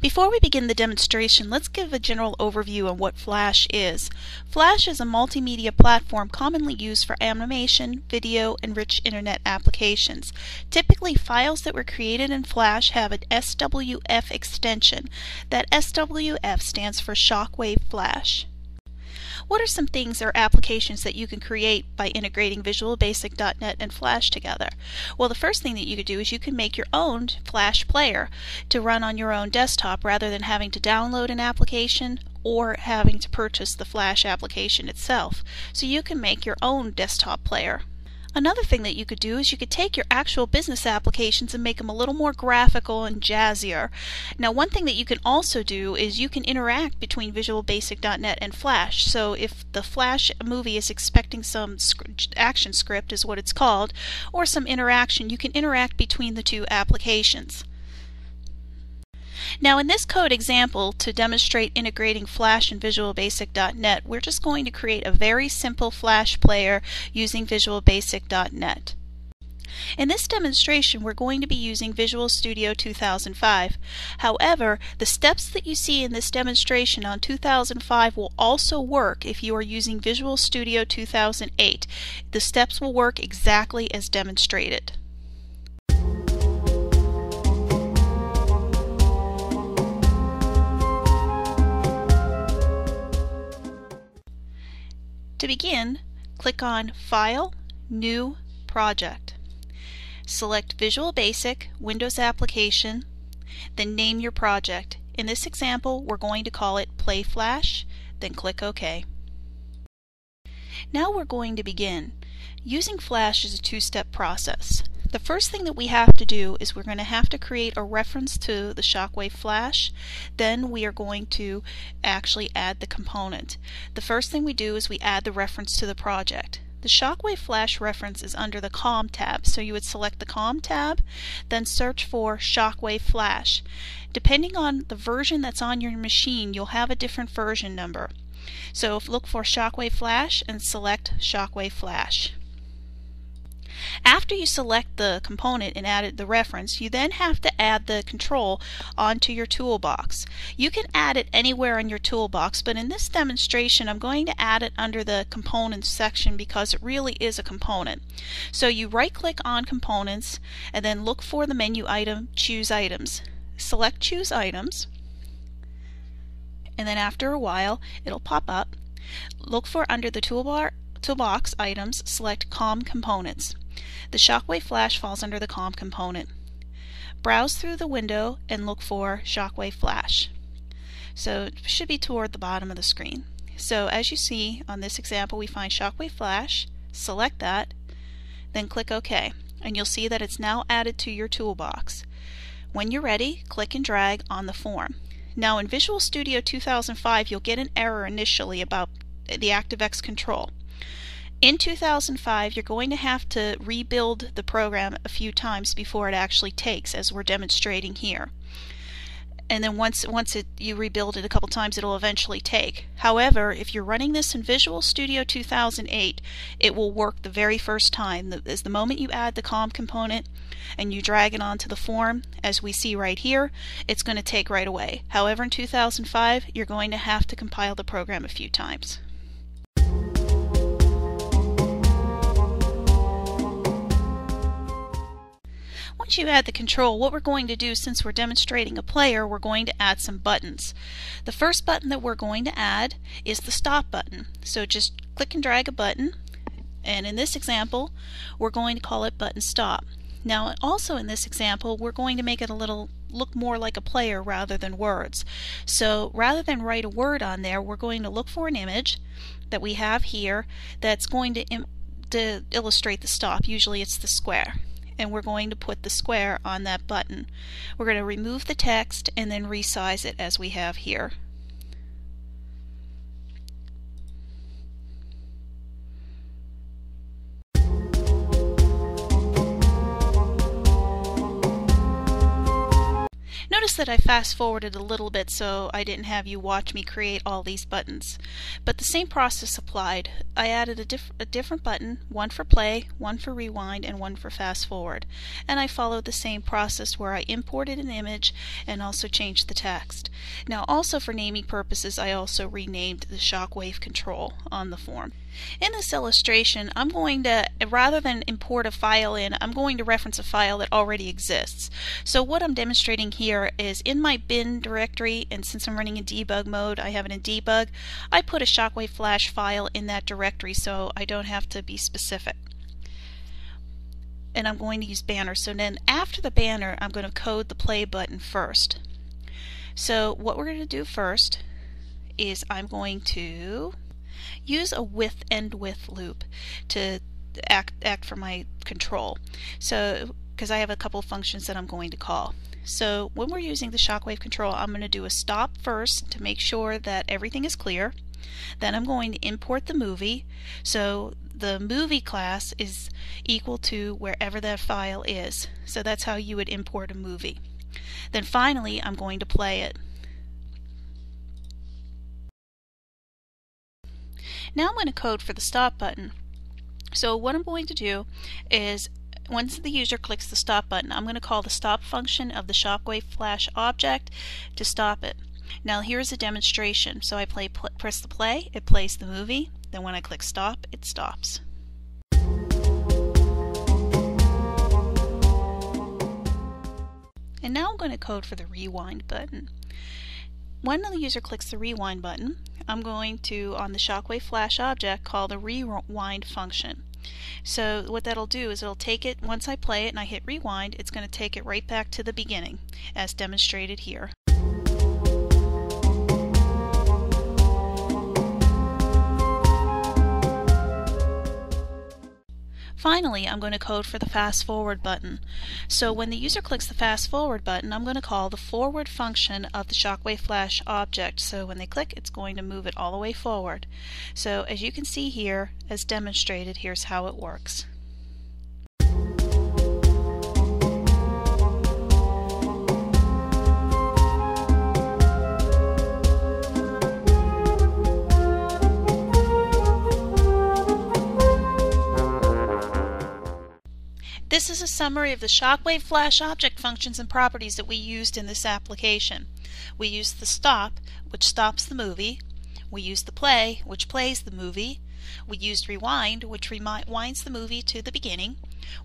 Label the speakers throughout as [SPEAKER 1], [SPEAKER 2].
[SPEAKER 1] Before we begin the demonstration, let's give a general overview on what Flash is. Flash is a multimedia platform commonly used for animation, video, and rich internet applications. Typically, files that were created in Flash have an SWF extension. That SWF stands for Shockwave Flash. What are some things or applications that you can create by integrating Visual Basic.NET and Flash together? Well, the first thing that you could do is you can make your own Flash player to run on your own desktop rather than having to download an application or having to purchase the Flash application itself. So you can make your own desktop player. Another thing that you could do is you could take your actual business applications and make them a little more graphical and jazzier. Now one thing that you can also do is you can interact between Visual Basic.NET and Flash. So if the Flash movie is expecting some action script is what it's called, or some interaction, you can interact between the two applications. Now in this code example to demonstrate integrating Flash and Visual Basic.NET we're just going to create a very simple Flash player using Visual Basic.NET. In this demonstration, we're going to be using Visual Studio 2005. However, the steps that you see in this demonstration on 2005 will also work if you are using Visual Studio 2008. The steps will work exactly as demonstrated. To begin, click on File, New, Project. Select Visual Basic, Windows Application, then name your project. In this example, we're going to call it Play Flash, then click OK. Now we're going to begin. Using Flash is a two-step process. The first thing that we have to do is we're going to have to create a reference to the Shockwave Flash. Then we are going to actually add the component. The first thing we do is we add the reference to the project. The Shockwave Flash reference is under the COM tab, so you would select the COM tab, then search for Shockwave Flash. Depending on the version that's on your machine, you'll have a different version number. So look for Shockwave Flash and select Shockwave Flash. After you select the component and add the reference, you then have to add the control onto your toolbox. You can add it anywhere in your toolbox, but in this demonstration I'm going to add it under the components section because it really is a component. So you right click on components and then look for the menu item, choose items. Select choose items and then after a while it'll pop up. Look for under the toolbar toolbox items, select COM components. The Shockwave Flash falls under the COM component. Browse through the window and look for Shockwave Flash. So it should be toward the bottom of the screen. So as you see on this example we find Shockwave Flash, select that, then click OK and you'll see that it's now added to your toolbox. When you're ready, click and drag on the form. Now in Visual Studio 2005 you'll get an error initially about the ActiveX control. In 2005, you're going to have to rebuild the program a few times before it actually takes, as we're demonstrating here. And then once once it, you rebuild it a couple times, it'll eventually take. However, if you're running this in Visual Studio 2008, it will work the very first time. The, as the moment you add the COM component and you drag it onto the form, as we see right here, it's going to take right away. However, in 2005, you're going to have to compile the program a few times. Once you add the control, what we're going to do since we're demonstrating a player, we're going to add some buttons. The first button that we're going to add is the stop button. So just click and drag a button and in this example we're going to call it button stop. Now also in this example we're going to make it a little look more like a player rather than words. So rather than write a word on there we're going to look for an image that we have here that's going to, to illustrate the stop. Usually it's the square and we're going to put the square on that button. We're going to remove the text and then resize it as we have here. That I fast forwarded a little bit so I didn't have you watch me create all these buttons. But the same process applied. I added a, diff a different button, one for play, one for rewind, and one for fast forward. And I followed the same process where I imported an image and also changed the text. Now also for naming purposes I also renamed the shockwave control on the form. In this illustration, I'm going to, rather than import a file in, I'm going to reference a file that already exists. So what I'm demonstrating here is in my bin directory, and since I'm running in debug mode, I have it in debug, I put a Shockwave Flash file in that directory so I don't have to be specific. And I'm going to use banner. So then after the banner, I'm going to code the play button first. So what we're going to do first is I'm going to use a with end with loop to act, act for my control. So, because I have a couple functions that I'm going to call. So when we're using the shockwave control, I'm going to do a stop first to make sure that everything is clear. Then I'm going to import the movie. So the movie class is equal to wherever that file is. So that's how you would import a movie. Then finally, I'm going to play it. Now I'm going to code for the stop button. So what I'm going to do is once the user clicks the stop button, I'm going to call the stop function of the Shockwave Flash object to stop it. Now here's a demonstration. So I play, pl press the play, it plays the movie. Then when I click stop, it stops. And now I'm going to code for the rewind button. When the user clicks the rewind button, I'm going to, on the Shockwave Flash object, call the rewind function. So what that'll do is it'll take it, once I play it and I hit rewind, it's going to take it right back to the beginning, as demonstrated here. Finally, I'm going to code for the fast forward button. So when the user clicks the fast forward button, I'm going to call the forward function of the Shockwave Flash object. So when they click, it's going to move it all the way forward. So as you can see here, as demonstrated, here's how it works. This is a summary of the Shockwave Flash object functions and properties that we used in this application. We used the stop, which stops the movie. We used the play, which plays the movie. We used rewind, which rewinds the movie to the beginning.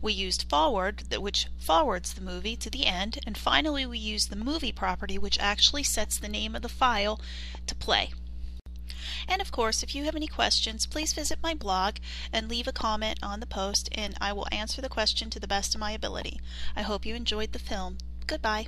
[SPEAKER 1] We used forward, which forwards the movie to the end. And finally, we used the movie property, which actually sets the name of the file to play. And of course, if you have any questions, please visit my blog and leave a comment on the post and I will answer the question to the best of my ability. I hope you enjoyed the film. Goodbye.